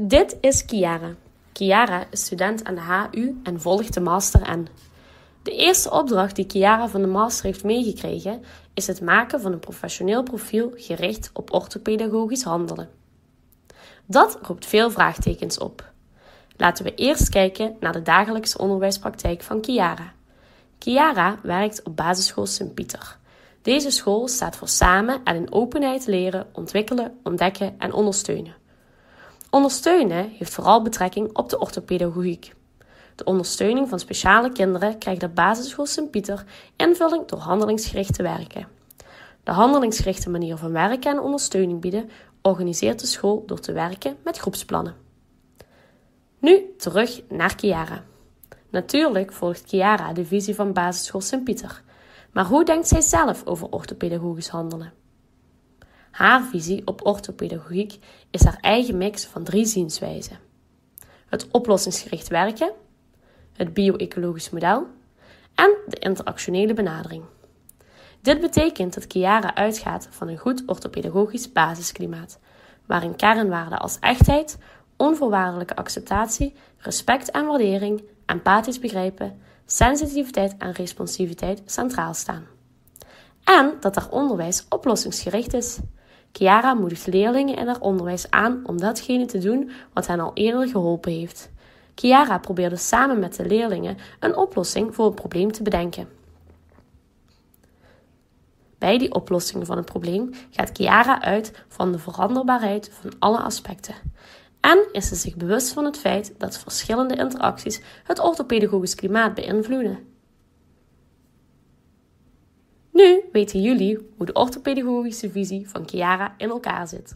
Dit is Kiara. Kiara is student aan de HU en volgt de Master N. De eerste opdracht die Kiara van de Master heeft meegekregen is het maken van een professioneel profiel gericht op orthopedagogisch handelen. Dat roept veel vraagtekens op. Laten we eerst kijken naar de dagelijkse onderwijspraktijk van Kiara. Kiara werkt op basisschool Sint-Pieter. Deze school staat voor samen en in openheid leren, ontwikkelen, ontdekken en ondersteunen. Ondersteunen heeft vooral betrekking op de orthopedagogiek. De ondersteuning van speciale kinderen krijgt de basisschool Sint-Pieter invulling door handelingsgericht te werken. De handelingsgerichte manier van werken en ondersteuning bieden organiseert de school door te werken met groepsplannen. Nu terug naar Kiara. Natuurlijk volgt Kiara de visie van basisschool Sint-Pieter. Maar hoe denkt zij zelf over orthopedagogisch handelen? Haar visie op orthopedagogiek is haar eigen mix van drie zienswijzen: het oplossingsgericht werken, het bio-ecologisch model en de interactionele benadering. Dit betekent dat Chiara uitgaat van een goed orthopedagogisch basisklimaat, waarin kernwaarden als echtheid, onvoorwaardelijke acceptatie, respect en waardering, empathisch begrijpen, sensitiviteit en responsiviteit centraal staan. En dat haar onderwijs oplossingsgericht is. Chiara moedigt leerlingen in haar onderwijs aan om datgene te doen wat hen al eerder geholpen heeft. Chiara probeerde samen met de leerlingen een oplossing voor het probleem te bedenken. Bij die oplossing van het probleem gaat Chiara uit van de veranderbaarheid van alle aspecten. En is ze zich bewust van het feit dat verschillende interacties het orthopedagogisch klimaat beïnvloeden. Nu weten jullie hoe de orthopedagogische visie van Chiara in elkaar zit.